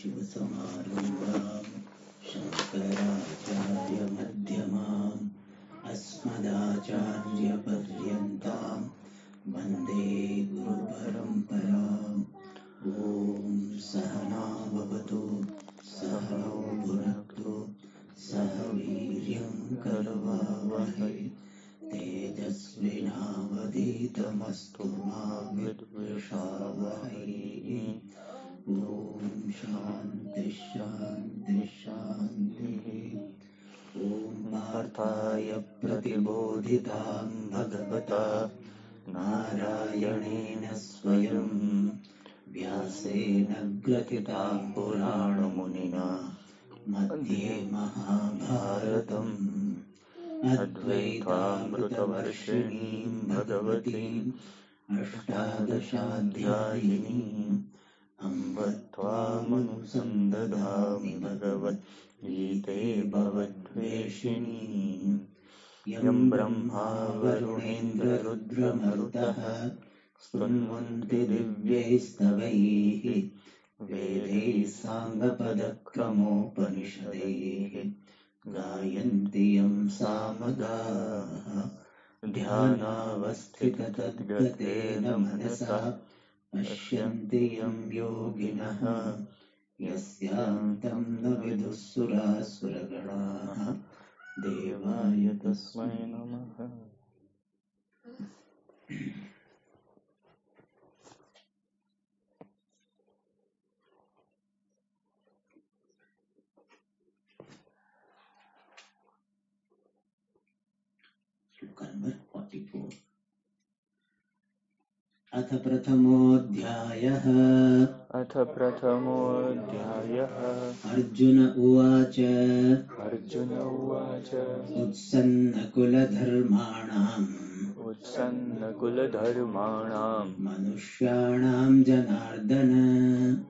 सदाशिवसमारम्भाम् शङ्कराचार्यमध्यमाम् अस्मदाचार्यपर्यन्ताम् वन्दे गुरुपरम्पराम्। ॐ सहना भवतु सहनौ भुनक्तु सह वीर्यं मा विद्विषावहै ॐ शान्ति शान्ति शान्तिः ॐ पार्थाय प्रतिबोधितां भगवता नारायणेन स्वयं व्यासेन ग्रथितां पुराणमुनिना मध्ये महाभारतम् अद्वैतामृतवर्षिणीं भगवतीम् अष्टादशाध्यायिनीम् अम्ब त्वामनुसन्दधामि भगवद्गीते भवद्वेषिणी। यं ब्रह्मा वरुणेन्द्ररुद्रमरुतः स्तुन्वन्ति दिव्यैस्तवैः। वेदैः साङ्गपदक्रमोपनिषदैः। गायन्ति यं सामगाः। ध्यानावस्थिततद्गतेन मनसा पश्यन्ति यं योगिनः। यस्यान्तं न विदुःसुरासुरगणाः देवाय तस्मै नमः। नंबर 44 अथ प्रथमोऽध्यायः। अथ प्रथमोऽध्यायः। अर्जुन उवाच। अर्जुन उवाच। उत्सन्नकुलधर्माणाम् उत्सन्नकुलधर्माणां मनुष्याणां जनार्दन।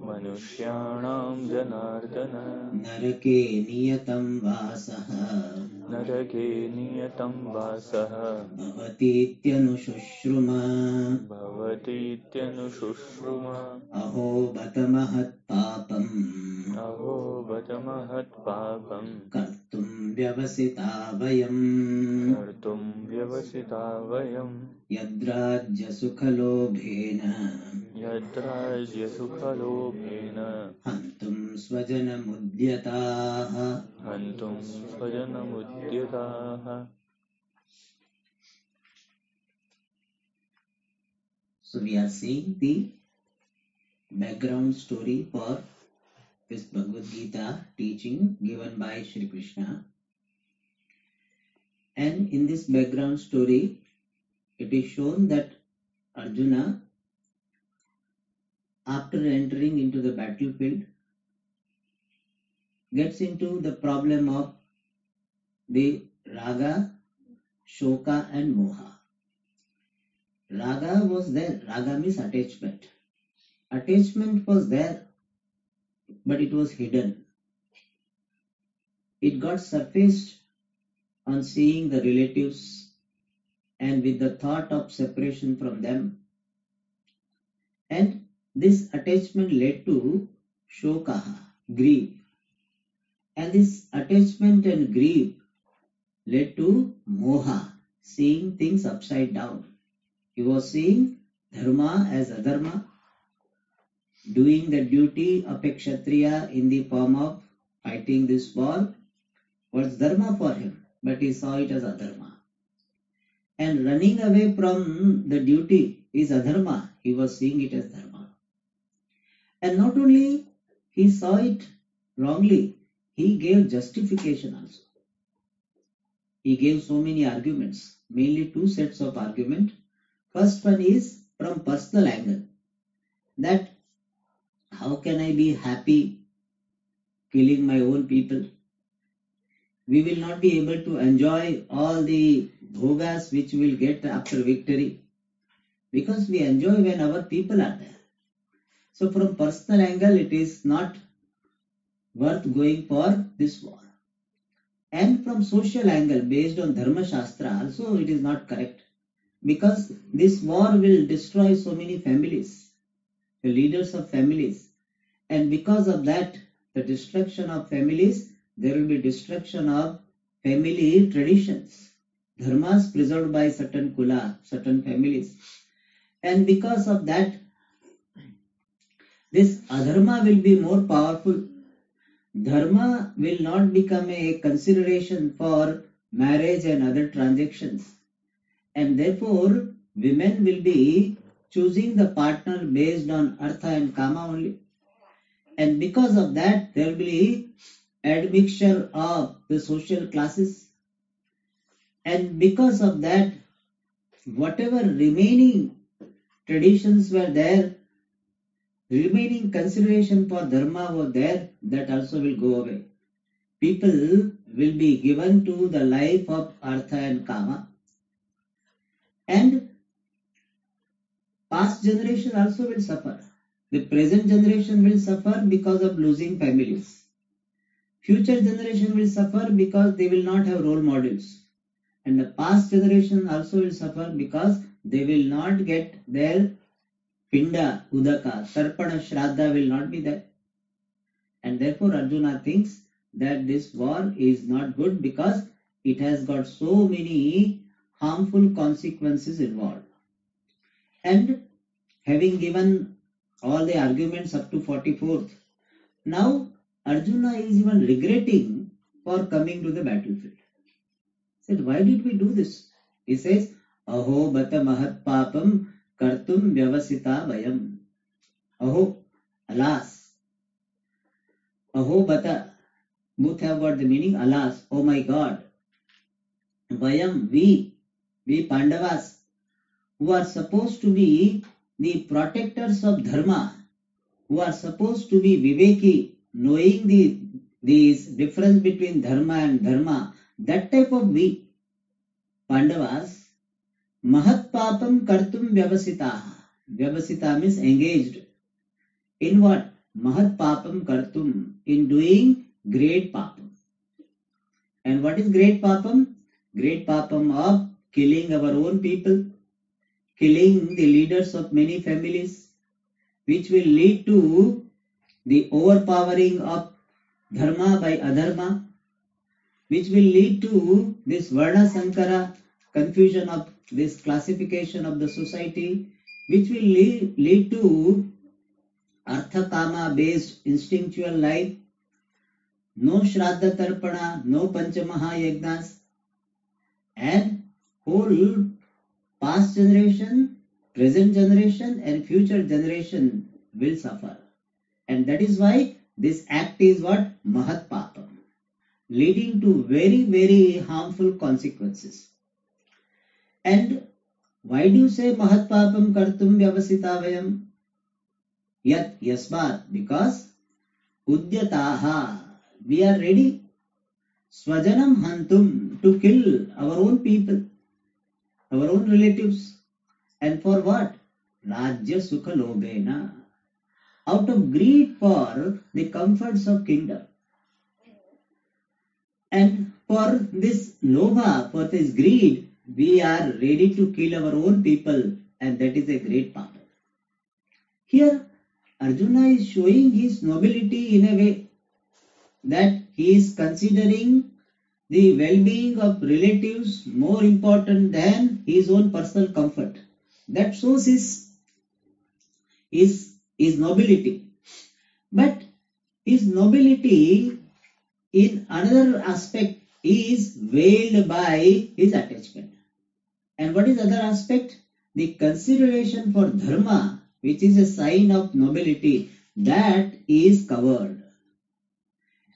मनुष्याणां जनार्दन। नरके नियतं वासः। नरके नियतं वासः। भवतीत्यनुशुश्रुम। भवतीत्यनुशुश्रुम। अहो बत महत्पापम् अहो बत महत्पापम् कर्तुं व्यवसिता वयम्। कर्तुं व्यवसिता वयम्। यद्राज्यसुखलोभेन। यद्राज्यसुखलोभेन। हन्तुं स्वजनमुद्यताः। हन्तुं स्वजनमुद्यताः। So we are seeing the background story for this Bhagavad Gita teaching given by Sri Krishna. And in this background story, it is shown that Arjuna, after entering into the battlefield, gets into the problem of the raga, shoka, and moha. Raga was there. Raga means attachment. Attachment was there, but it was hidden. It got surfaced on seeing the relatives and with the thought of separation from them. And this attachment led to shokaha, grief. And this attachment and grief led to moha, seeing things upside down. He was seeing dharma as adharma, doing the duty of a kshatriya in the form of fighting this war was dharma for him, but he saw it as adharma. And running away from the duty is adharma, he was seeing it as dharma. And not only he saw it wrongly, he gave justification also. He gave so many arguments, mainly two sets of argument. First one is from personal angle, that how can I be happy killing my own people? We will not be able to enjoy all the bhogas which we will get after victory because we enjoy when our people are there. So, from personal angle, it is not worth going for this war. And from social angle, based on Dharma Shastra, also it is not correct because this war will destroy so many families, the leaders of families, And because of that, the destruction of families, there will be destruction of family traditions. Dharmas preserved by certain kula, certain families. And because of that, this adharma will be more powerful. Dharma will not become a consideration for marriage and other transactions. And therefore, women will be choosing the partner based on artha and kama only. And because of that, there will be admixture of the social classes. And because of that, whatever remaining traditions were there, remaining consideration for dharma were there, that also will go away. People will be given to the life of artha and kama. And past generation also will suffer. The present generation will suffer because of losing families. Future generation will suffer because they will not have role models. And the past generation also will suffer because they will not get their pinda, udaka, tarpana, shraddha will not be there. And therefore Arjuna thinks that this war is not good because it has got so many harmful consequences involved. And having given all the arguments up to 44th, now Arjuna is even regretting for coming to the battlefield. He said, why did we do this? He says, Aho bata mahat papam kartum vyavasita vayam. Aho, alas. Aho bata, both have got the meaning, alas, oh my God. Vayam, we, we Pandavas, who are supposed to be the protectors of dharma, who are supposed to be viveki, knowing the this difference between dharma and dharma, that type of we, Pandavas, mahat papam kartum vyavasitaha. Vyavasita means engaged. In what? Mahat papam kartum. In doing great papam. And what is great papam? Great papam of killing our own people, killing the leaders of many families, which will lead to the overpowering of dharma by adharma, which will lead to this Varna Sankara confusion of this classification of the society, which will lead, lead to Artha Kama based instinctual life, no Shraddha Tarpana, no Panchamaha Yagnas, and whole past generation, present generation, and future generation will suffer. And that is why this act is what? Mahat Papam, leading to very, very harmful consequences. And why do you say Mahat Papam Kartum Vyavasitavayam? Yat Yasmat, because Udyataha, we are ready. Swajanam Hantum, to kill our own people, our own relatives. And for what? Rajya Sukha Lobena. Out of greed for the comforts of kingdom. And for this lobha, for this greed, we are ready to kill our own people, and that is a great power. Here, Arjuna is showing his nobility in a way that he is considering the well-being of relatives more important than his own personal comfort. That shows his, his, his nobility. But his nobility in another aspect is veiled by his attachment. And what is other aspect? The consideration for dharma, which is a sign of nobility, that is covered.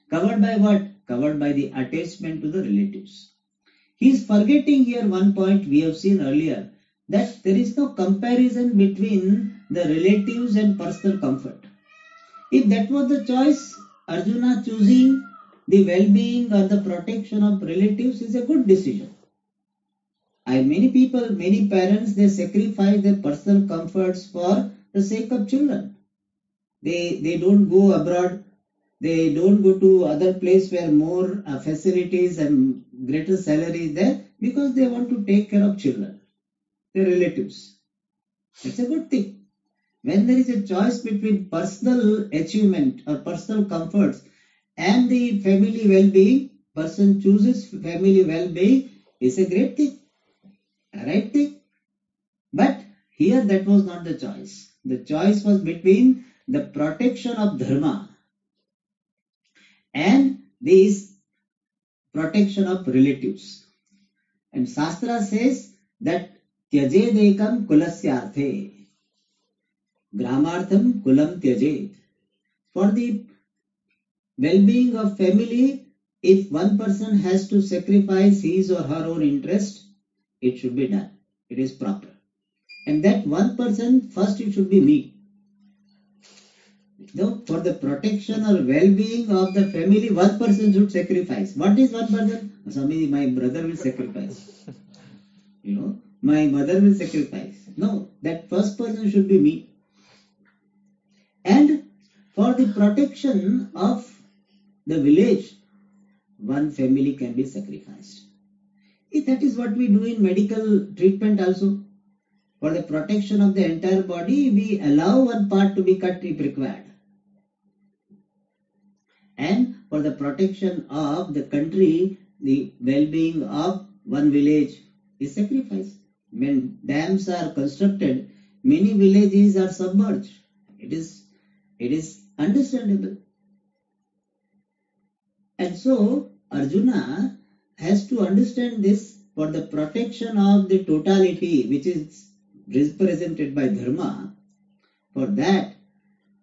Covered by what? Covered by the attachment to the relatives. He is forgetting here one point we have seen earlier that there is no comparison between the relatives and personal comfort. If that was the choice, Arjuna choosing the well-being or the protection of relatives is a good decision. And many people, many parents, they sacrifice their personal comforts for the sake of children. They they don't go abroad. They don't go to other place where more uh, facilities and greater salary is there because they want to take care of children, their relatives. It's a good thing. when there is a choice between personal achievement or personal comforts and the family well-being, person chooses family well-being is a great thing, a right thing. But here that was not the choice. The choice was between the protection of dharma and this protection of relatives. And Shastra says that त्यजेदेकम कुलस्यार्थे ग्रामार्थम kulam त्यजेत. For the well-being of family, if one person has to sacrifice his or her own interest, it should be done. It is proper. And that one person, first it should be me. No, for the protection or well-being of the family, one person should sacrifice. What is one person? Swamiji, my brother will sacrifice. You know, my mother will sacrifice. No, that first person should be me. And for the protection of the village, one family can be sacrificed. If that is what we do in medical treatment also. For the protection of the entire body, we allow one part to be cut if required. And for the protection of the country, the well-being of one village is sacrificed. When dams are constructed, many villages are submerged. It is it is understandable. And so Arjuna has to understand this for the protection of the totality which is represented by dharma. For that,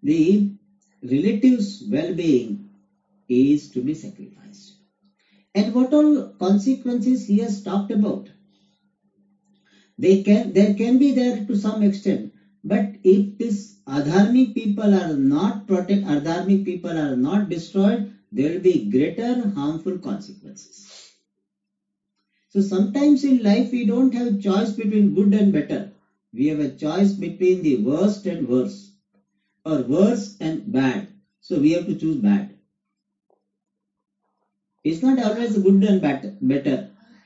the relatives' well-being is to be sacrificed. And what all consequences he has talked about? They can there can be there to some extent, but if this adharmic people are not protect, adharmic people are not destroyed, there will be greater harmful consequences. So sometimes in life we don't have a choice between good and better. We have a choice between the worst and worse, or worse and bad. So we have to choose bad. It's not always good and bad, better.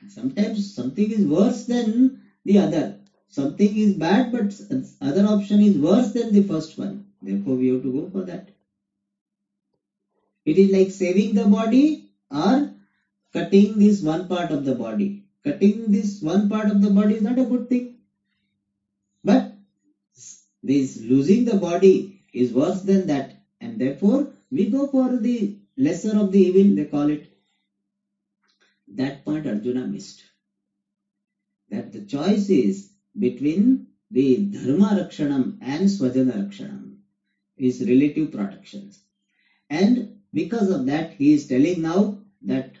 Sometimes something is worse than the other. Something is bad, but other option is worse than the first one. Therefore, we have to go for that. It is like saving the body or cutting this one part of the body. Cutting this one part of the body is not a good thing. But this losing the body is worse than that. And therefore, we go for the lesser of the evil, they call it. That point Arjuna missed. That the choice is between the dharma rakshanam and swajana rakshanam is relative protections. And because of that, he is telling now that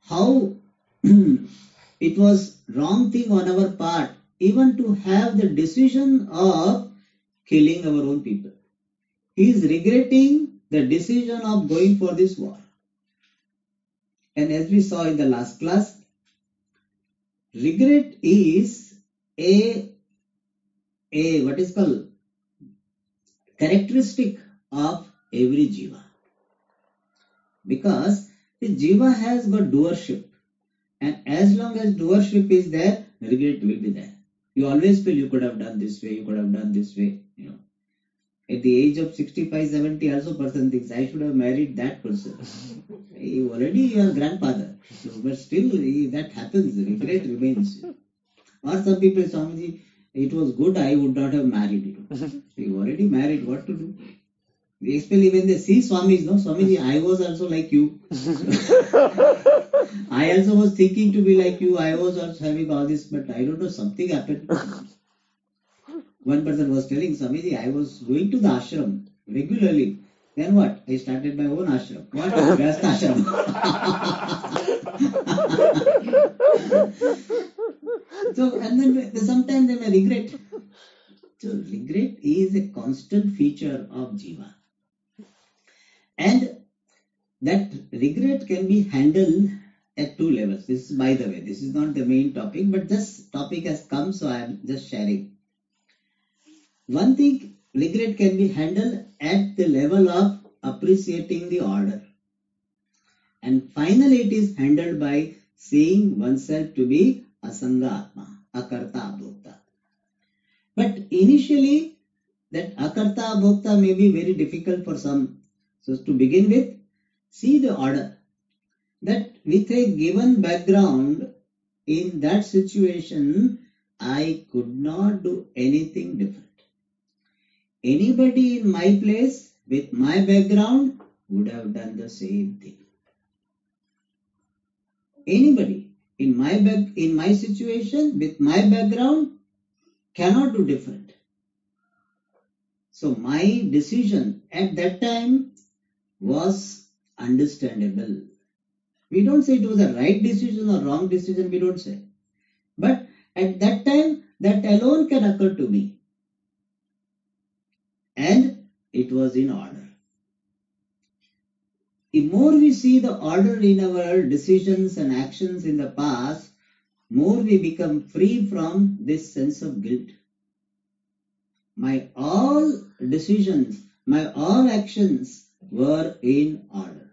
how it was wrong thing on our part even to have the decision of killing our own people. He is regretting the decision of going for this war. And as we saw in the last class, regret is a, a what is called characteristic of every jiva. Because the jiva has got doership. And as long as doership is there, regret will be there. You always feel you could have done this way, you could have done this way, you know. At the age of 65, 70, also person thinks, I should have married that person. already your grandfather. So, but still that happens, regret remains. Or some people, Swamiji, it was good, I would not have married you. you already married, what to do? Especially when they see Swamis, no, Swamiji, I was also like you. I also was thinking to be like you. I was also having all this, but I don't know, something happened. One person was telling Swamiji, I was going to the ashram regularly. Then what? I started my own ashram. What? Grahastha ashram. so, and then sometimes they may regret. So, regret is a constant feature of jiva. And that regret can be handled at two levels. This is, by the way, this is not the main topic, but this topic has come, so I am just sharing. One thing, regret can be handled at the level of appreciating the order. And finally, it is handled by seeing oneself to be asanga atma, akarta abhokta. But initially, that akarta bhokta may be very difficult for some. So to begin with, see the order that with a given background in that situation, I could not do anything different. Anybody in my place with my background would have done the same thing. Anybody in my back in my situation with my background cannot do different. So my decision at that time was understandable. We don't say it was a right decision or wrong decision, we don't say. But at that time, that alone can occur to me. And it was in order. The more we see the order in our decisions and actions in the past, more we become free from this sense of guilt. My all decisions, my all actions were in order.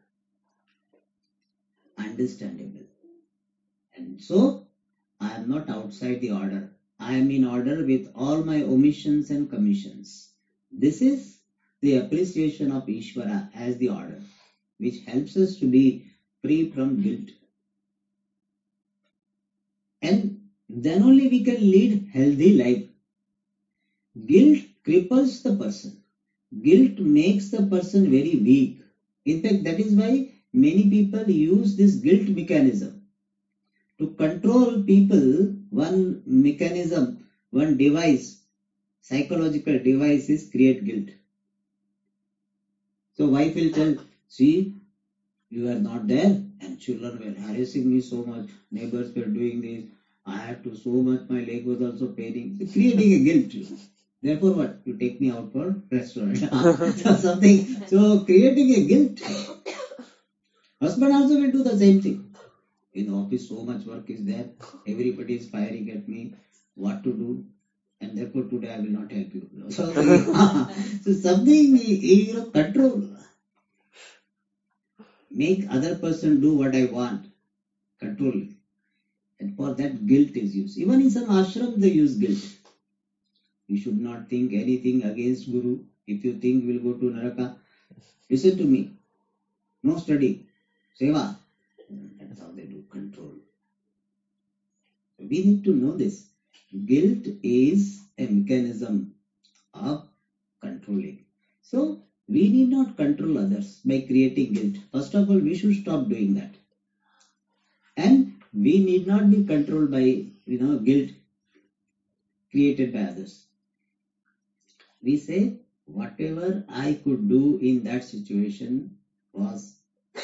Understandable. And so, I am not outside the order. I am in order with all my omissions and commissions. This is the appreciation of Ishvara as the order, which helps us to be free from guilt. And then only we can lead healthy life. Guilt cripples the person. Guilt makes the person very weak. In fact, that is why many people use this guilt mechanism. To control people, one mechanism, one device, psychological devices create guilt. So wife will tell, see, you are not there and children were harassing me so much, neighbors were doing this, I had to so much, my leg was also paining, creating a guilt. Therefore what? You take me out for restaurant. so something, so creating a guilt. Husband also will do the same thing. In office so much work is there, everybody is firing at me, what to do? And therefore today I will not help you. So, so something, you know, control. Make other person do what I want. Control it. And for that guilt is used. Even in some ashram they use guilt. You should not think anything against Guru. If you think we'll go to Naraka, listen to me. No study. Seva. That's how they do control. We need to know this. Guilt is a mechanism of controlling. So we need not control others by creating guilt. First of all, we should stop doing that. And we need not be controlled by you know guilt created by others. We say whatever I could do in that situation was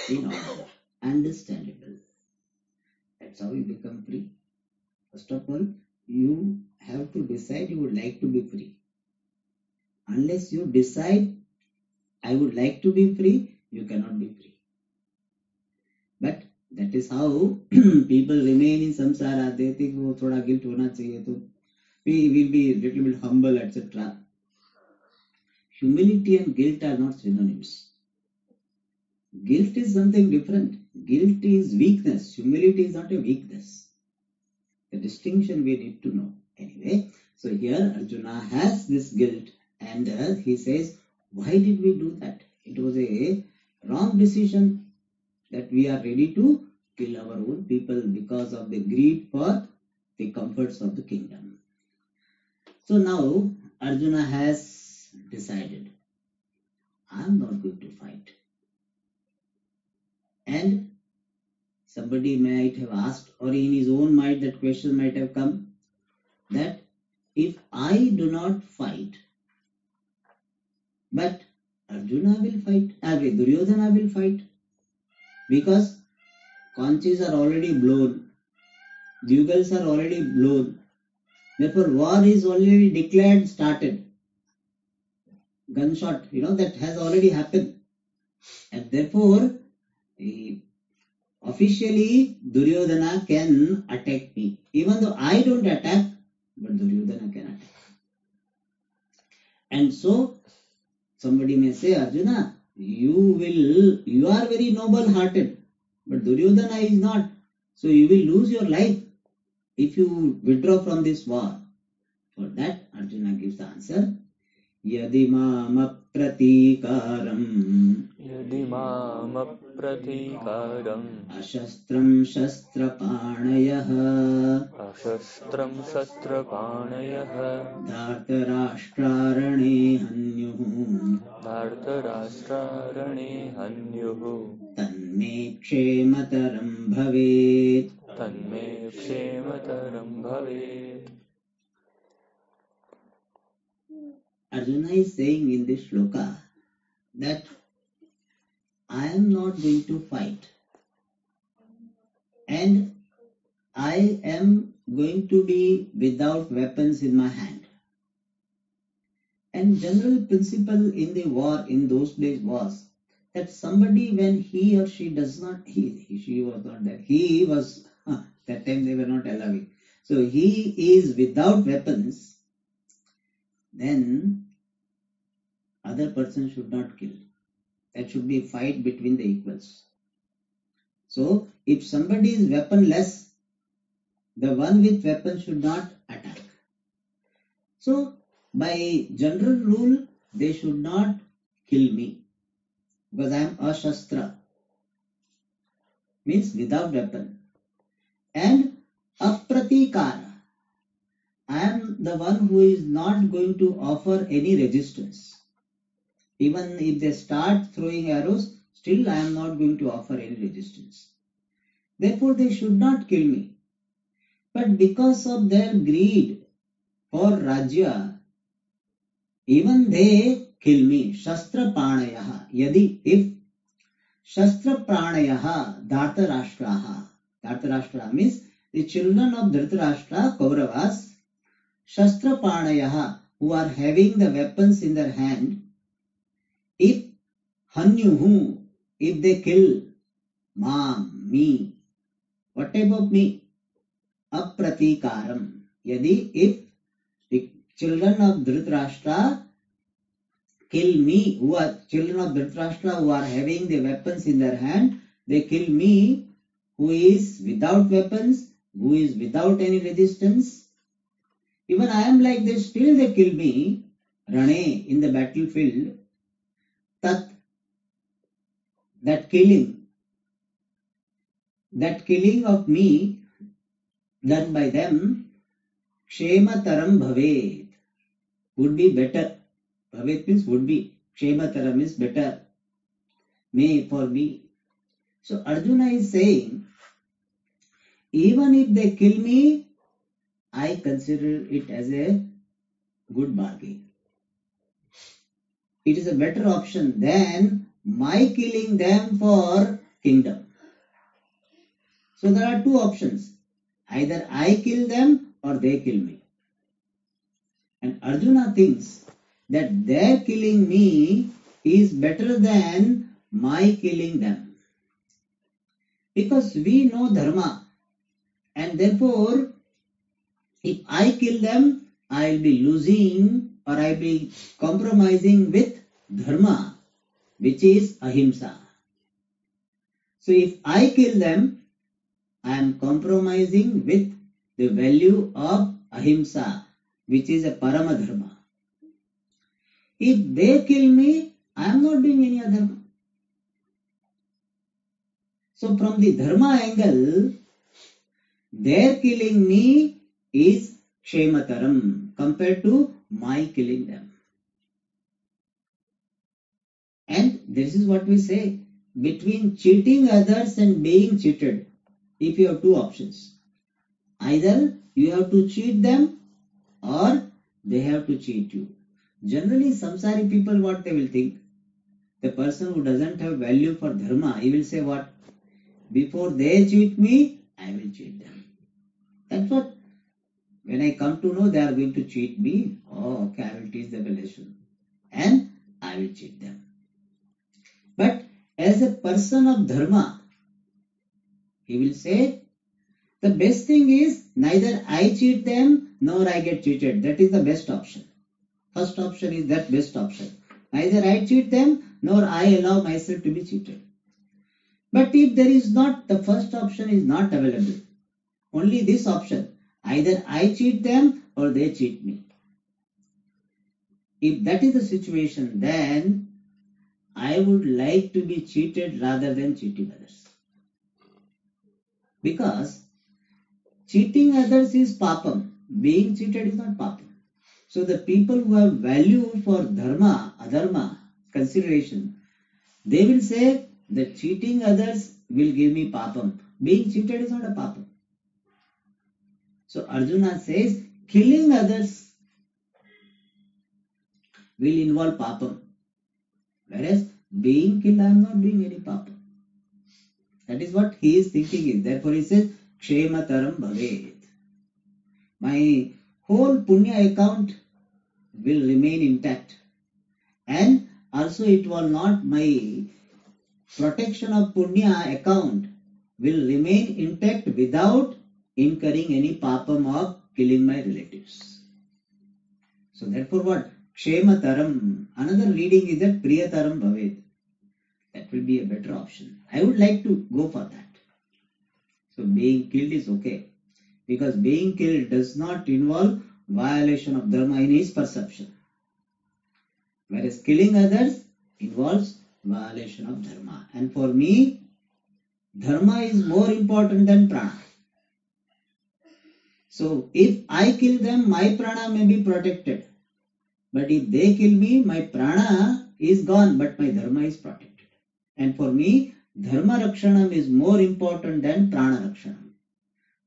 in order, understandable. That's how we become free. First of all, you have to decide you would like to be free. Unless you decide, I would like to be free, you cannot be free. But that is how people remain in samsara. They think, oh, thoda guilt hona chahiye, to we will be little bit humble, etc. Humility and guilt are not synonyms. Guilt is something different. Guilt is weakness. Humility is not a weakness. The distinction we need to know. Anyway, so here Arjuna has this guilt and uh, he says, why did we do that? It was a wrong decision that we are ready to kill our own people because of the greed for the comforts of the kingdom. So now Arjuna has decided, I am not going to fight. And somebody might have asked, or in his own mind, that question might have come that if I do not fight, but Arjuna will fight, uh, Duryodhana will fight, because conches are already blown, bugles are already blown, therefore war is already declared, started. Gunshot, you know, that has already happened. And therefore, the officially Duryodhana can attack me. Even though I don't attack, but Duryodhana can attack. And so somebody may say, Arjuna, you will, you are very noble hearted, but Duryodhana is not. So you will lose your life if you withdraw from this war. For that, Arjuna gives the answer यदि मामप्रतीकारम् मामप्रतीकारम् अशस्त्रं शस्त्रपाणयः। अशस्त्रं शस्त्रपाणयः। धार्तराष्ट्रारणे हन्युः। धार्तराष्ट्रारणे हन्युः। तन्मे क्षेमतरं भवेत्। तन्मे क्षेमतरं भवेत्। Arjuna is saying in this shloka that I am not going to fight and I am going to be without weapons in my hand. And general principle in the war in those days was that somebody when he or she does not he, he she was not there he was that time they were not allowing so he is without weapons then other person should not kill. That should be fight between the equals. So if somebody is weaponless, the one with weapon should not attack. So by general rule, they should not kill me because I am ashastra means without weapon and apratikara I am the one who is not going to offer any resistance. Even if they start throwing arrows, still I am not going to offer any resistance. Therefore, they should not kill me. But because of their greed for Rajya, even they kill me. Shastra Pranayaha. Yadi, if Shastra Pranayaha Dhartarashtraha. Dhartarashtra means the children of Dhritarashtra, Kauravas, Shastra Pranayaha, who are having the weapons in their hand, Hanyuhu, if they kill Mam, me, what type of me? Apratikaram. Yadi, if the children of Dhritarashtra kill me, who are children of Dhritarashtra who are having the weapons in their hand, they kill me, who is without weapons, who is without any resistance. Even I am like this, still they kill me, Rane, in the battlefield. That killing, that killing of me done by them, Kshemataram Bhavet, would be better. Bhavet means would be. Kshemataram is better. May for me. So Arjuna is saying, even if they kill me, I consider it as a good bargain. It is a better option than my killing them for kingdom. So there are two options. Either I kill them or they kill me. And Arjuna thinks that their killing me is better than my killing them. Because we know dharma and therefore if I kill them, I'll be losing or I'll be compromising with dharma, which is ahimsa. So if I kill them, I am compromising with the value of ahimsa, which is a parama dharma. If they kill me, I am not doing any other. So from the dharma angle, their killing me is kshemataram compared to my killing them. And this is what we say between cheating others and being cheated. If you have two options, either you have to cheat them or they have to cheat you. Generally, samsari people, what they will think, the person who doesn't have value for dharma, he will say, What? Before they cheat me, I will cheat them. That's what when I come to know they are going to cheat me, oh, okay, I will teach them a lesson. And I will cheat them. But as a person of dharma, he will say, the best thing is neither I cheat them nor I get cheated. That is the best option. First option is that best option. Neither I cheat them nor I allow myself to be cheated. But if there is not, the first option is not available. Only this option. Either I cheat them or they cheat me. if that is the situation, then I would like to be cheated rather than cheating others. Because cheating others is papam, being cheated is not papam. So the people who have value for dharma, adharma, consideration, they will say that cheating others will give me papam. Being cheated is not a papam. So Arjuna says killing others will involve papam. Whereas being killed, I am not doing any papa. That is what he is thinking is. Therefore he says, Kshemataram bhavet. My whole punya account will remain intact. And also it will not, my protection of punya account will remain intact without incurring any papam of killing my relatives. So therefore what? Kshemataram. Another reading is that Priyataram Bhavet. That will be a better option. I would like to go for that. So being killed is okay. Because being killed does not involve violation of dharma in his perception. Whereas killing others involves violation of dharma. And for me, dharma is more important than prana. So if I kill them, my prana may be protected. But if they kill me, my prana is gone, but my dharma is protected. And for me, dharma rakshanam is more important than prana rakshanam.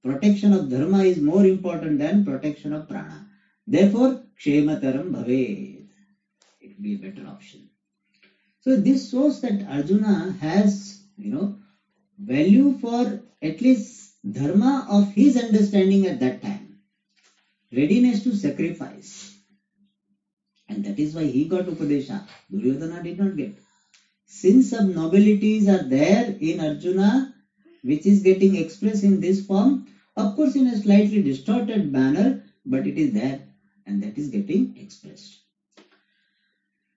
Protection of dharma is more important than protection of prana. Therefore, kshemataram bhaved. It will be a better option. So this shows that Arjuna has, you know, value for at least dharma of his understanding at that time. Readiness to sacrifice. And that is why he got Upadesha. Duryodhana did not get. Since some nobilities are there in Arjuna, which is getting expressed in this form, of course in a slightly distorted manner, but it is there and that is getting expressed.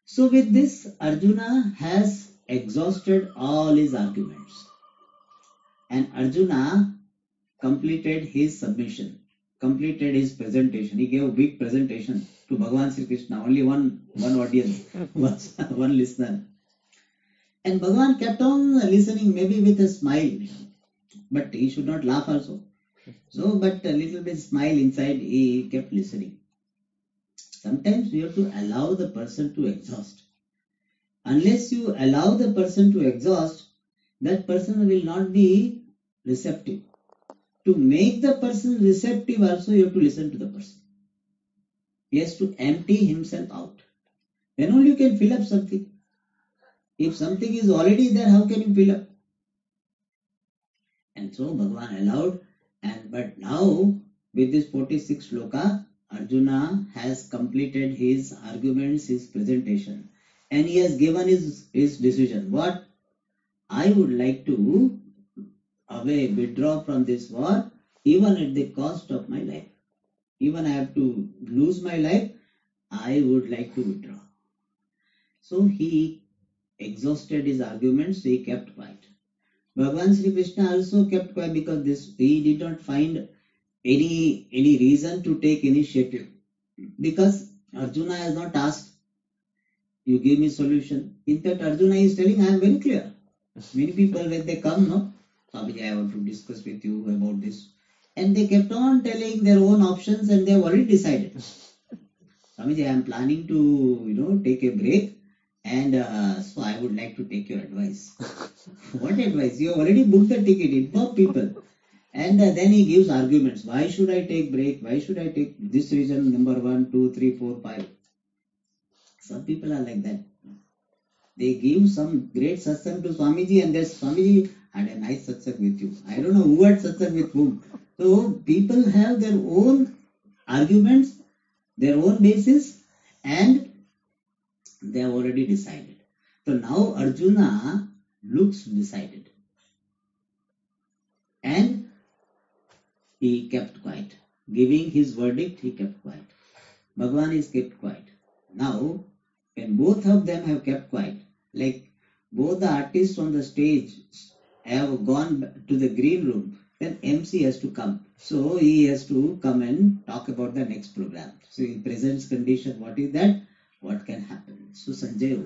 So with this, Arjuna has exhausted all his arguments. And Arjuna completed his submission, completed his presentation. He gave a big presentation to Bhagavan Sri Krishna, only one, one audience, one, one listener. And Bhagavan kept on listening, maybe with a smile, but he should not laugh also. So, but a little bit smile inside, he kept listening. Sometimes you have to allow the person to exhaust. Unless you allow the person to exhaust, that person will not be receptive. To make the person receptive, also you have to listen to the person. He has to empty himself out. Then only you can fill up something. If something is already there, how can you fill up? And so Bhagavan allowed, and but now with this 46 sloka, Arjuna has completed his arguments, his presentation, and he has given his, his decision. What? I would like to away, withdraw from this war, even at the cost of my life. Even I have to lose my life, I would like to withdraw. So he exhausted his arguments, he kept quiet. Bhagavan Sri Krishna also kept quiet because this he did not find any any reason to take initiative. Because Arjuna has not asked you give me solution. In fact Arjuna is telling I am very clear. Many people when they come no Swamiji I want to discuss with you about this and they kept on telling their own options and they have already decided Swamiji I am planning to you know take a break and uh, so I would like to take your advice what advice you have already booked the ticket inform people and uh, then he gives arguments. Why should I take break? Why should I take this reason number one, two, three, four, five? Some people are like that. They give some great satsang to Swamiji and there's Swamiji had a nice satsang with you. I don't know who had satsang with whom. So people have their own arguments, their own basis and they have already decided. So now Arjuna looks decided. And he kept quiet. Giving his verdict, he kept quiet. Bhagwan is kept quiet. Now, when both of them have kept quiet, like both the artists on the stage have gone to the green room, then MC has to come. So he has to come and talk about the next program. So he presents condition. What is that? what can happen. So Sanjay.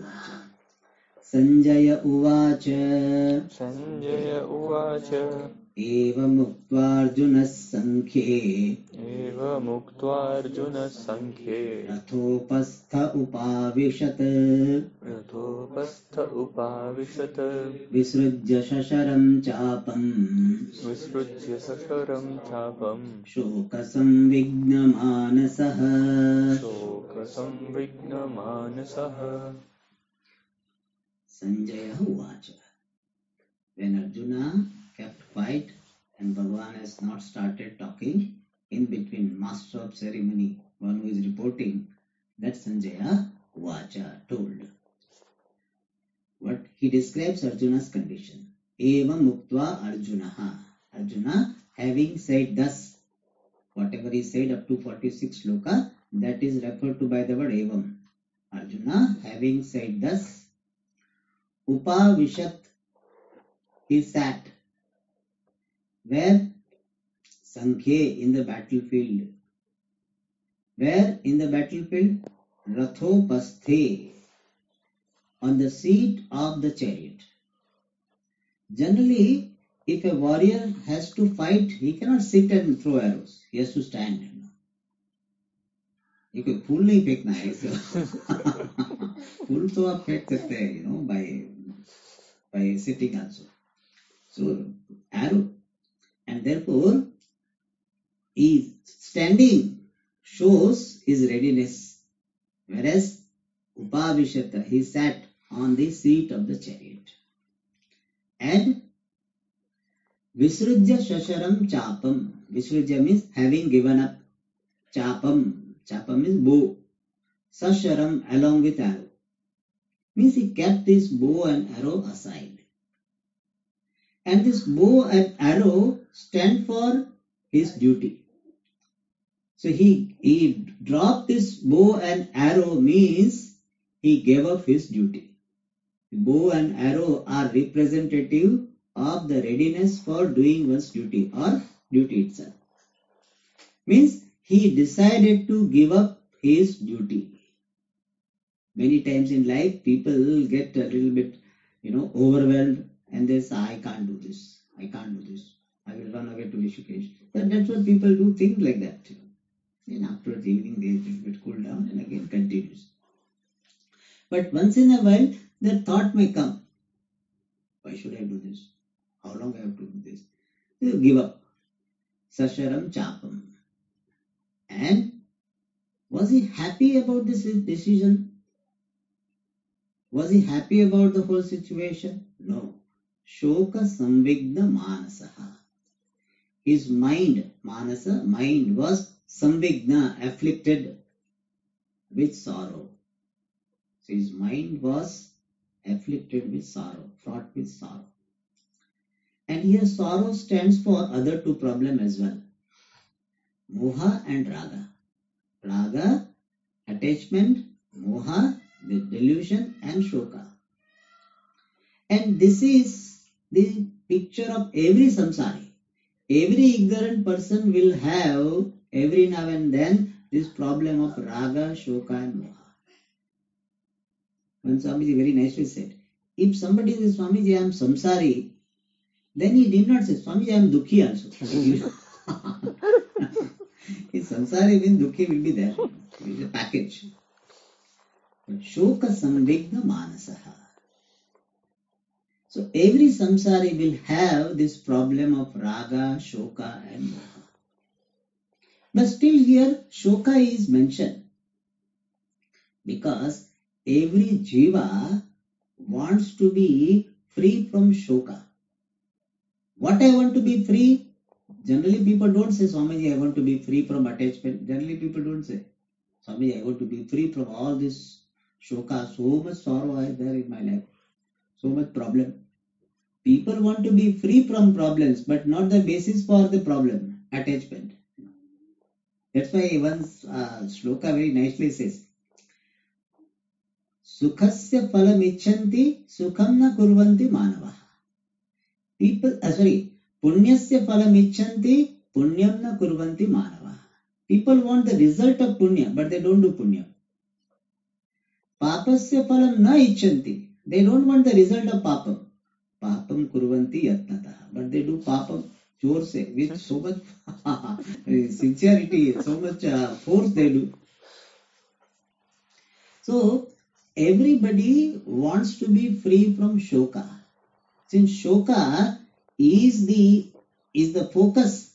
Sanjaya Uvacha. Sanjay उवाच। एवमुक्त्वार्जुनः सङ्ख्ये। एवमुक्त्वार्जुनः सङ्ख्ये। रथोपस्थ उपाविशत्। रथोपस्थ उपाविशत्। विसृज्य शशरं चापम्। विसृज्य सशरं चापम्। शोकसंविघ्नमानसः। शोकसंविघ्नमानसः Sanjaya Uvacha. When Arjuna kept quiet and Bhagavan has not started talking, in between master of ceremony, one who is reporting, that Sanjaya Uvacha told. What he describes Arjuna's condition. Eva Muktva Arjunaha. Arjuna having said thus, whatever he said up to 46 sloka, that is referred to by the word Evam. Arjuna having said thus, उपाविशत he sat where संख्ये in the battle field where in the battle field रथोपस्थे on the seat of the chariot generally if a warrior has to fight he cannot sit and throw arrows he has to stand ये फूल नहीं फेंकना है फूल तो आप फेंक सकते हैं you know by by sitting also. So arrow and therefore is standing shows his readiness, whereas Upavishata he sat on the seat of the chariot. And Visrujya Sasharam Chapam. Visrujya means having given up. Chapam. Chapam means bow. Sasharam along with arrow means he kept this bow and arrow aside. And this bow and arrow stand for his duty. So he, he dropped this bow and arrow means he gave up his duty. Bow and arrow are representative of the readiness for doing one's duty or duty itself. Means he decided to give up his duty many times in life people get a little bit you know overwhelmed and they say i can't do this. I can't do this. I will run away to rishikesh. But that's what people do things like that and after the evening they little bit cool down and again continues. But once in a while that thought may come why should i do this? How long i have to do this? You give up. Sasharam chapam. And was he happy about this decision was he happy about the whole situation? No. Shoka Samvigna Manasaha. His mind, Manasa, mind was Samvigna, afflicted with sorrow. So his mind was afflicted with sorrow, fraught with sorrow. And here sorrow stands for other two problems as well. Moha and Raga. Raga, attachment, Moha, the delusion and shoka. And this is the picture of every samsari. Every ignorant person will have every now and then this problem of raga, shoka and moha. When Swamiji very nicely said, if somebody says, Swamiji, I am samsari, then he did not say, Swamiji, I am dukhi also. if samsari means dukhi will be there. It is a package. Shoka Manasaha. So every samsari will have this problem of raga, shoka and moha. But still here shoka is mentioned because every jiva wants to be free from shoka. What I want to be free? Generally people don't say Swamiji I want to be free from attachment. Generally people don't say Swamiji I want to be free from all this shoka, so much sorrow is there in my life, so much problem. People want to be free from problems, but not the basis for the problem, attachment. That's why one uh, shloka very nicely says, Sukhasya phalam ichanti sukham na kurvanti manava. People, uh, sorry, punyasya phalam ichanti punyam na kurvanti manava. People want the result of punya, but they don't do punya. papasya phalam na ichanti. They don't want the result of papam. Papam kurvanti yatnatah. But they do papam chor se with so much sincerity, so much uh, force they do. So everybody wants to be free from shoka. Since shoka is the is the focus,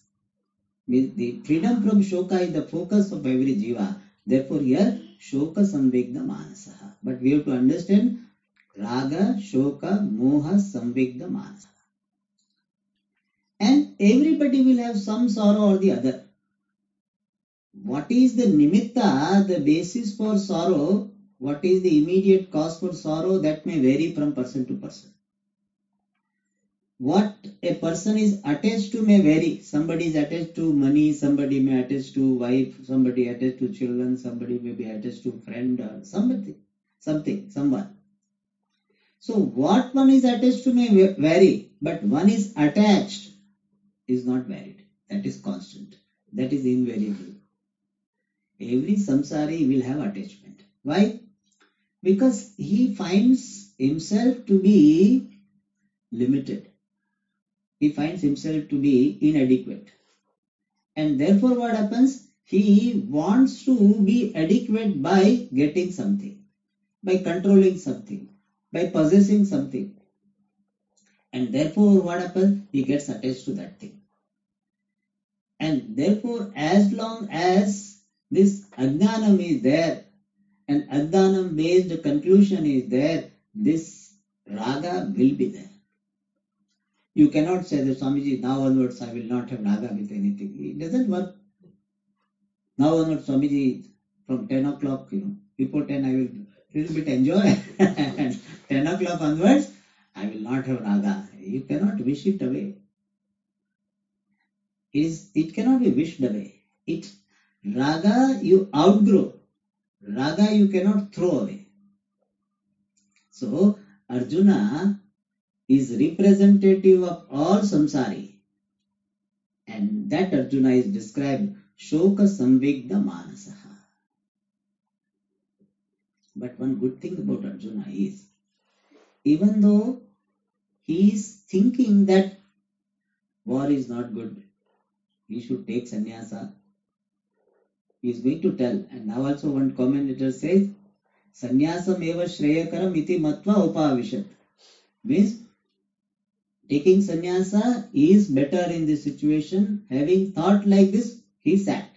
means the freedom from shoka is the focus of every jiva. Therefore, here शोक संविग्ध मानस but we to understand राग, शोक, मोह संविग्ध मानस and everybody will have some sorrow और the other what is the निमित्त the basis for sorrow what is the immediate cause for sorrow that may vary from person to person What a person is attached to may vary. Somebody is attached to money, somebody may attach to wife, somebody attached to children, somebody may be attached to friend or somebody, something, someone. So what one is attached to may vary, but one is attached is not varied. That is constant. That is invariable. Every samsari will have attachment. Why? Because he finds himself to be limited. He finds himself to be inadequate. And therefore, what happens? He wants to be adequate by getting something, by controlling something, by possessing something. And therefore, what happens? He gets attached to that thing. And therefore, as long as this ajnanam is there and ajnanam based conclusion is there, this raga will be there. You cannot say that Swamiji, now onwards I will not have raga with anything. It doesn't work. Now onwards, Swamiji, from 10 o'clock, you know, before 10 I will little bit enjoy. and 10 o'clock onwards, I will not have raga. You cannot wish it away. It, is, it cannot be wished away. It raga you outgrow. Raga you cannot throw away. So Arjuna is representative of all samsari. And that Arjuna is described Shoka Samvigda Manasaha. But one good thing about Arjuna is, even though he is thinking that war is not good, he should take sannyasa, he is going to tell. And now also one commentator says, Sannyasam eva shreyakaram iti matva upavishat. Means taking sannyasa is better in this situation. Having thought like this, he sat.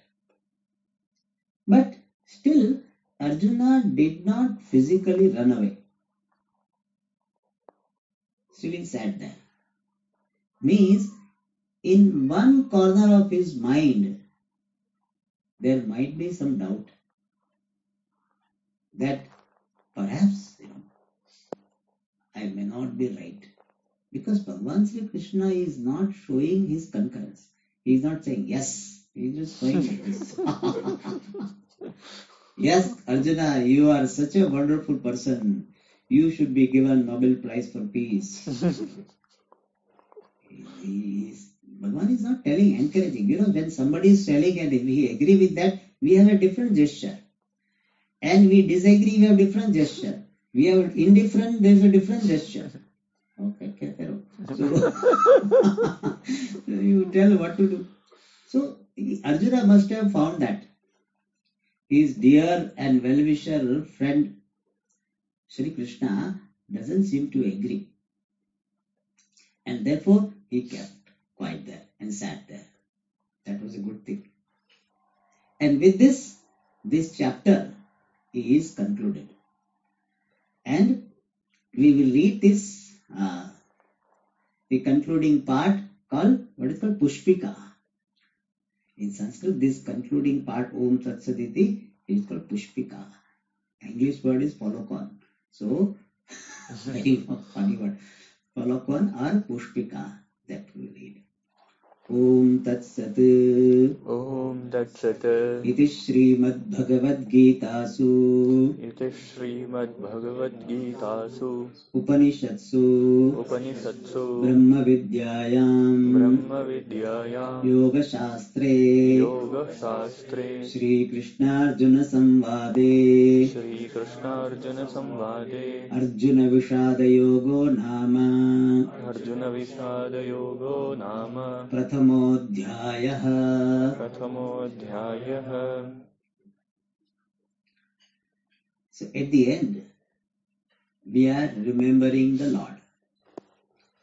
But still, Arjuna did not physically run away. Still, he sat there. Means, in one corner of his mind, there might be some doubt that perhaps you know, I may not be right. Because Bhagavan Sri Krishna is not showing his concurrence. He is not saying yes. He is just showing like this. yes, Arjuna, you are such a wonderful person. You should be given Nobel Prize for Peace. He is, Bhagavan is not telling, encouraging. You know, when somebody is telling and we agree with that, we have a different gesture. And we disagree, we have a different gesture. We have indifferent, there is a different gesture. So, you tell what to do. So, Arjuna must have found that his dear and well-wisher friend Sri Krishna doesn't seem to agree. And therefore, he kept quiet there and sat there. That was a good thing. And with this, this chapter is concluded. And we will read this, uh, the concluding part called, what is called Pushpika. In Sanskrit, this concluding part, Om Tat Saditi, is called Pushpika. English word is colophon. So, very funny word. colophon or Pushpika that we read. ॐ तत्सत् ॐ तत्सत् इति श्रीमद्भगवद्गीतासु इति श्रीमद्भगवद्गीतासु उपनिषत्सु उपनिषत्सु ब्रह्मविद्यायां ब्रह्मविद्यायां योगशास्त्रे योगशास्त्रे श्रीकृष्णार्जुनसंवादे श्रीकृष्णार्जुनसंवादे अर्जुनविषादयोगो नाम अर्जुनविषादयोगो नाम प्रथमोऽध्यायः प्रथमोऽध्यायः So at the end, we are remembering the Lord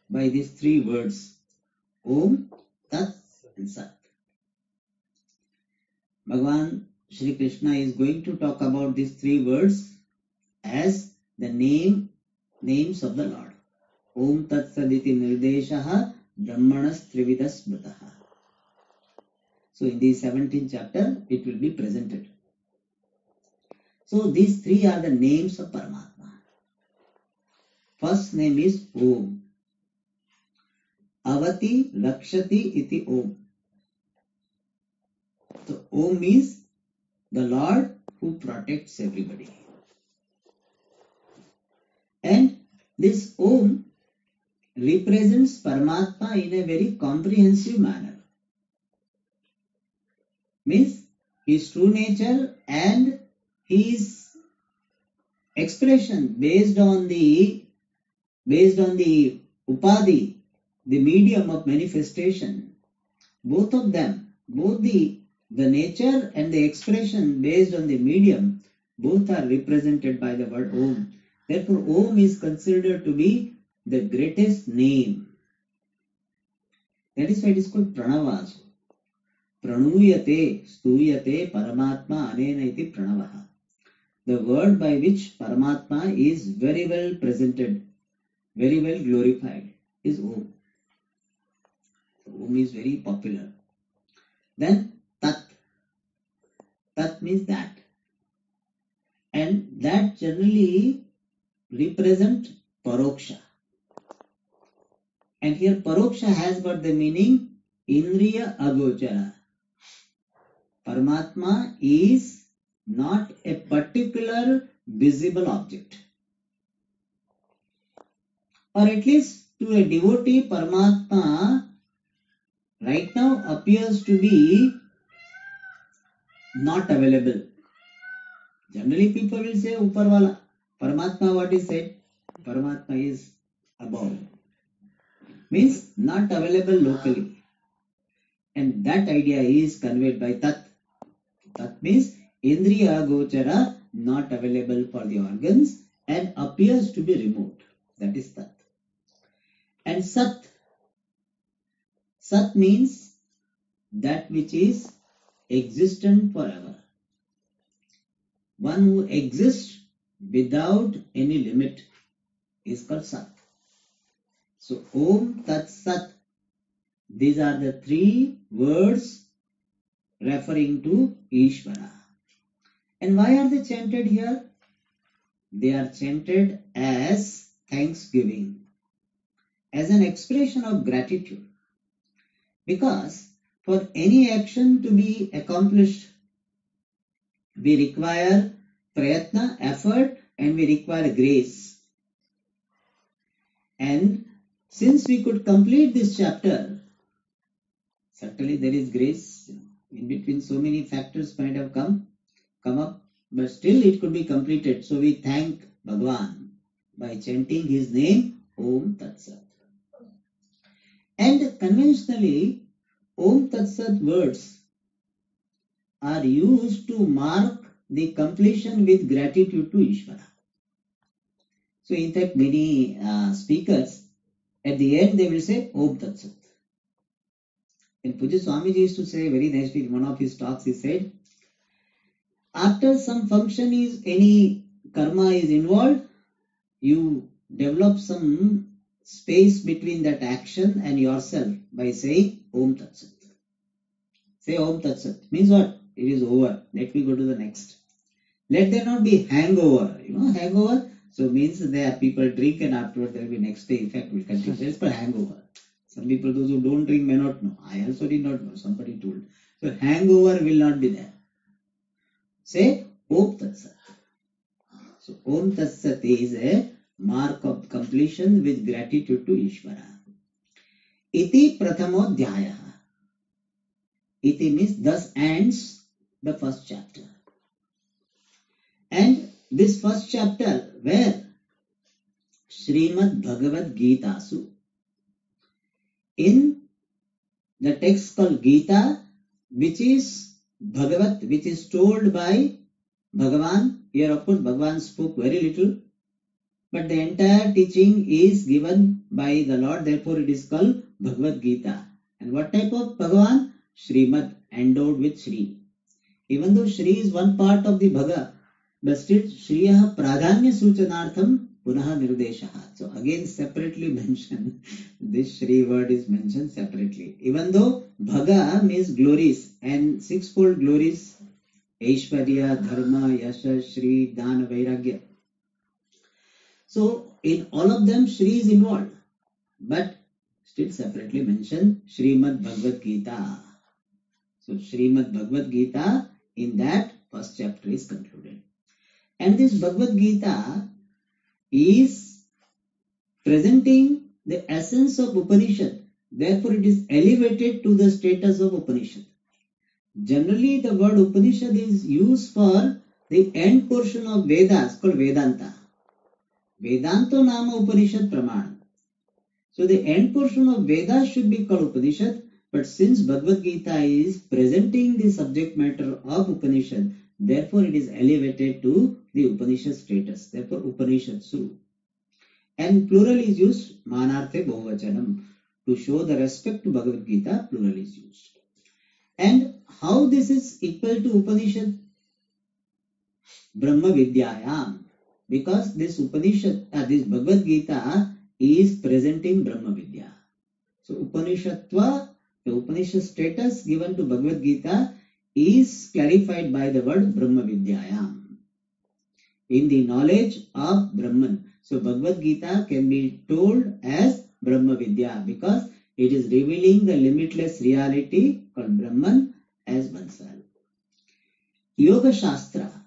by these three words Om, Tat, and Sat. Bhagavan Shri Krishna is going to talk about these three words as the name names of the Lord. Om Tat Saditi Nirdeshaha Brahmanas Trividas Smritaha. So in the 17th chapter, it will be presented. So these three are the names of Paramatma. First name is Om. Avati Rakshati iti Om. So Om means the Lord who protects everybody. And this Om represents Paramatma in a very comprehensive manner. Means his true nature and his expression based on the based on the upadi, the medium of manifestation, both of them, both the the nature and the expression based on the medium, both are represented by the word Om. Therefore, Om is considered to be the greatest name. That is why it is called Pranavas. Pranuyate, Stuyate, Paramatma, Anena iti Pranavaha. The word by which Paramatma is very well presented, very well glorified, is Om. Om is very popular. Then Tat. Tat means that. And that generally represent Paroksha. And here Paroksha has got the meaning Indriya Agochara. Paramatma is not a particular visible object. Or at least to a devotee, Paramatma right now appears to be not available. Generally, people will say Uparwala. Paramatma, what is said? Paramatma is above. Means not available locally. And that idea is conveyed by Tat. Tat means Indriya Gochara, not available for the organs and appears to be remote. That is Tat. And Sat. Sat means that which is existent forever. One who exists without any limit is called Sat. So Om Tat Sat. These are the three words referring to Ishvara. And why are they chanted here? They are chanted as thanksgiving, as an expression of gratitude. Because for any action to be accomplished, we require prayatna, effort, and we require grace. And since we could complete this chapter, certainly there is grace. In between, so many factors might have come, come up, but still it could be completed. So we thank Bhagwan by chanting his name, Om Tat Sat. And conventionally, Om Tat Sat words are used to mark the completion with gratitude to Ishvara. So, in fact, many uh, speakers at the end they will say Om Tat Sat. And Pujya Swamiji used to say very nicely in one of his talks, he said, after some function is any karma is involved, you develop some space between that action and yourself by saying Om Tat Sat. Say Om Tat Sat. Means what? It is over. Let me go to the next. Let there not be hangover. You know, hangover. So means there people drink and afterward there will be next day effect will continue. It's for hangover. Some people, those who don't drink, may not know. I also did not know. Somebody told. So hangover will not be there. Say Om Tat Sat. So Om Tat Sat is a mark of completion with gratitude to Ishvara. Iti Prathamodhyaya. Iti means thus ends the first chapter. This first chapter, where Srimad Bhagavad Gita Su, in the text called Gita, which is Bhagavat, which is told by Bhagavan. Here, of course, Bhagavan spoke very little, but the entire teaching is given by the Lord, therefore, it is called Bhagavad Gita. And what type of Bhagavan? Srimad, endowed with Sri. Even though Shri is one part of the Bhaga, बस्टिट श्रीय प्राधान्य सूचनार्थम पुनः निर्देश so again separately mention this Shri word is mention separately even though भग means glories and six fold glories ऐश्वर्य धर्म यश श्री दान वैराग्य so in all of them Shri is involve but still separately mention Shrimad Bhagavad Gita so Shrimad Bhagavad Gita in that first chapter is concluded And this Bhagavad Gita is presenting the essence of Upanishad. Therefore, it is elevated to the status of Upanishad. Generally, the word Upanishad is used for the end portion of Vedas called Vedanta. Vedanto Nama Upanishad Pramana. So, the end portion of Vedas should be called Upanishad, but since Bhagavad Gita is presenting the subject matter of Upanishad, therefore it is elevated to the Upanishad status. Therefore, Upanishad Su. And plural is used, Manarthe Bahuvachanam. To show the respect to Bhagavad Gita, plural is used. And how this is equal to Upanishad? Brahma Vidyayam. Because this Upanishad, uh, this Bhagavad Gita is presenting Brahma Vidya. So Upanishadva, the Upanishad status given to Bhagavad Gita is clarified by the word Brahma Vidyayam. In the knowledge of Brahman. So Bhagavad Gita can be told as Brahma Vidya because it is revealing the limitless reality called Brahman as oneself. Yoga Shastra.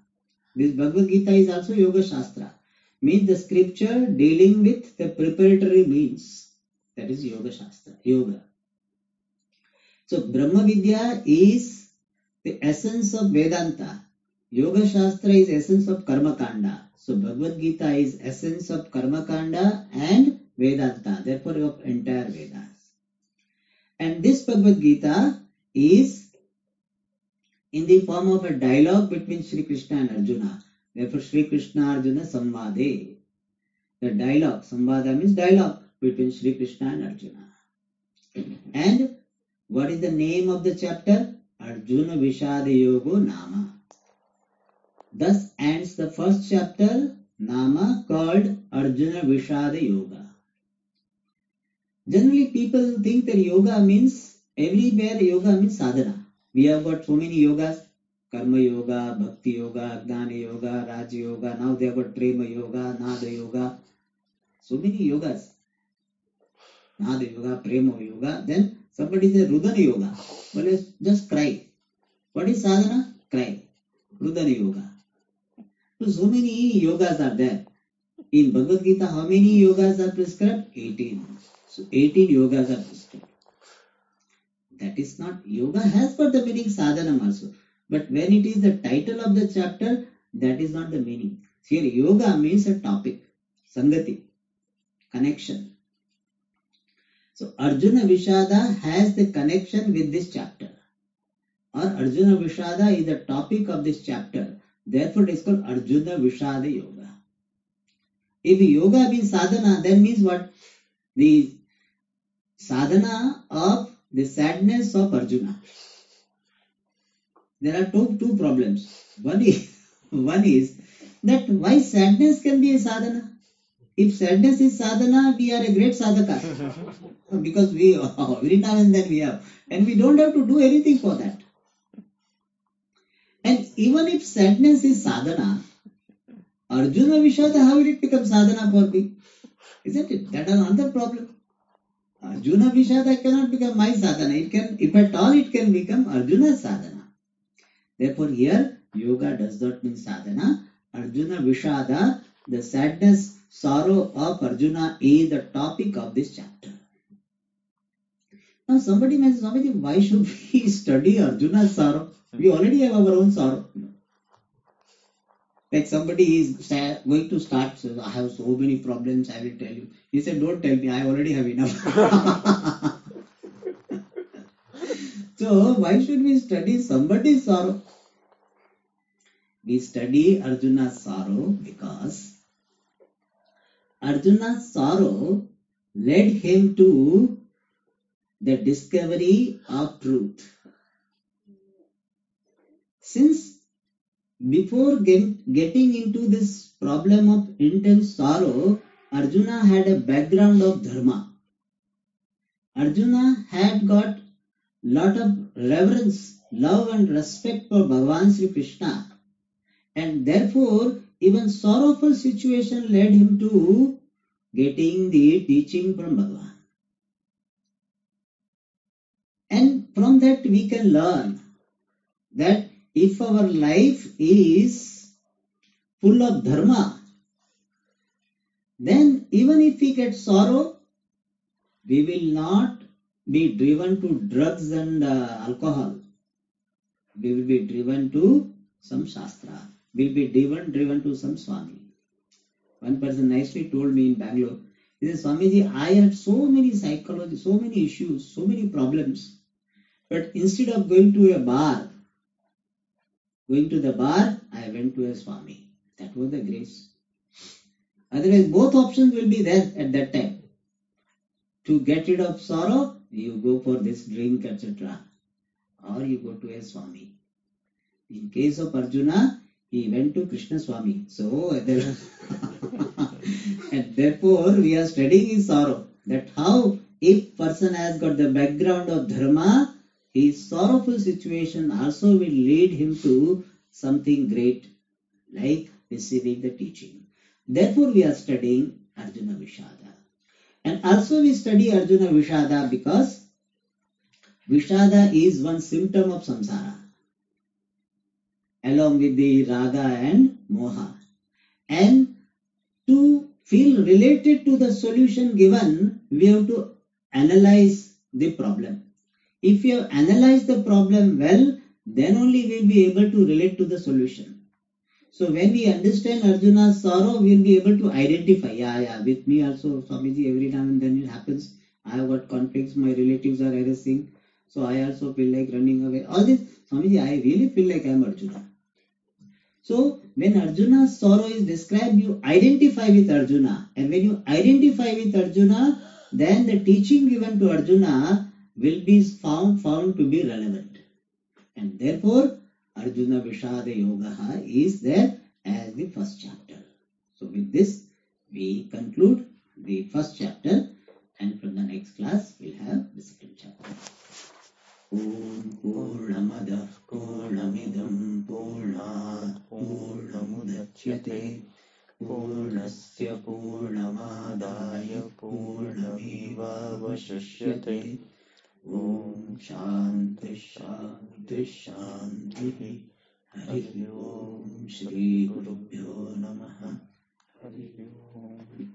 This Bhagavad Gita is also Yoga Shastra. Means the scripture dealing with the preparatory means. That is Yoga Shastra. Yoga. So Brahma Vidya is the essence of Vedanta. Yoga Shastra is essence of Karma Kanda. So Bhagavad Gita is essence of Karma Kanda and Vedanta, therefore of entire Vedas. And this Bhagavad Gita is in the form of a dialogue between Sri Krishna and Arjuna. Therefore Sri Krishna Arjuna Samvade. The dialogue, Samvada means dialogue between Sri Krishna and Arjuna. And what is the name of the chapter? Arjuna विषाद योगो नाम। This and the first chapter नाम called Arjuna Vishada yoga generally people think that yoga means everywhere yoga means Sadhana we have got so many yoga karma yoga bhakti yoga jnana yoga raja yoga now they got prema yoga nada yoga so many yoga nada yoga prema yoga then somebody says Rudana Yoga. Well, just cry. What is sadhana? Cry. Rudana Yoga. So, so many yogas are there. In Bhagavad Gita, how many yogas are prescribed? 18. So 18 yogas are prescribed. That is not, yoga has got the meaning sadhanam also. But when it is the title of the chapter, that is not the meaning. Here, yoga means a topic, sangati, connection. So Arjuna Vishada has the connection with this chapter. Or Arjuna Vishada is the topic of this chapter. Therefore, it is called Arjuna Vishada Yoga. If yoga means sadhana, then means what? The sadhana of the sadness of Arjuna. There are two, two problems. One is, one is that why sadness can be a sadhana? If sadness is sadhana, we are a great sadhaka. because we every now and then we have. And we don't have to do anything for that. And even if sadness is sadhana, Arjuna Vishada, how will it become sadhana for me? Isn't it? That is another problem. Arjuna Vishada cannot become my sadhana. It can, if at all, it can become Arjuna's sadhana. Therefore, here yoga does not mean sadhana. Arjuna Vishada, the sadness, sorrow of Arjuna is the topic of this chapter. Now, somebody may say, why should we study Arjuna's sorrow? We already have our own sorrow. Like somebody is going to start, I have so many problems, I will tell you. He said, Don't tell me, I already have enough. so, why should we study somebody's sorrow? We study Arjuna's sorrow because Arjuna's sorrow led him to the discovery of truth. Since before get, getting into this problem of intense sorrow, Arjuna had a background of dharma. Arjuna had got lot of reverence, love and respect for Bhagavan Sri Krishna. And therefore, even sorrowful situation led him to getting the teaching from Bhagavan. And from that we can learn that if our life is full of dharma, then even if we get sorrow, we will not be driven to drugs and uh, alcohol. We will be driven to some shastra. Will be driven driven to some swami. One person nicely told me in Bangalore, he said, Swamiji, I had so many psychology, so many issues, so many problems. But instead of going to a bar, going to the bar, I went to a Swami. That was the grace. Otherwise, both options will be there at that time. To get rid of sorrow, you go for this drink, etc. Or you go to a Swami. In case of Arjuna, he went to Krishna Swami. So, and therefore, we are studying his sorrow. That how, if person has got the background of dharma, his sorrowful situation also will lead him to something great, like receiving the teaching. Therefore, we are studying Arjuna Vishada. And also, we study Arjuna Vishada because Vishada is one symptom of samsara, along with the raga and moha. And to feel related to the solution given, we have to analyze the problem. If you have analyzed the problem well, then only we will be able to relate to the solution. So when we understand Arjuna's sorrow, we will be able to identify. Yeah, yeah, with me also, Swamiji, every now and then it happens. I have got conflicts, my relatives are harassing. So I also feel like running away. All this, Swamiji, I really feel like I am Arjuna. So when Arjuna's sorrow is described, you identify with Arjuna. And when you identify with Arjuna, then the teaching given to Arjuna will be found, found to be relevant. And therefore, Arjuna Vishada Yoga is there as the first chapter. So with this, we conclude the first chapter and from the next class, we'll have the second chapter. पूर्णमदः पूर्णमिदम् पूर्णात् पूर्णमुदच्यते पूर्णस्य पूर्णमादाय पूर्णमेवावशिष्यते। ॐ शान्तिशान्तिशान्तिः हरिः ॐ श्रीगुरुभ्यो नमः। हरिः ओम्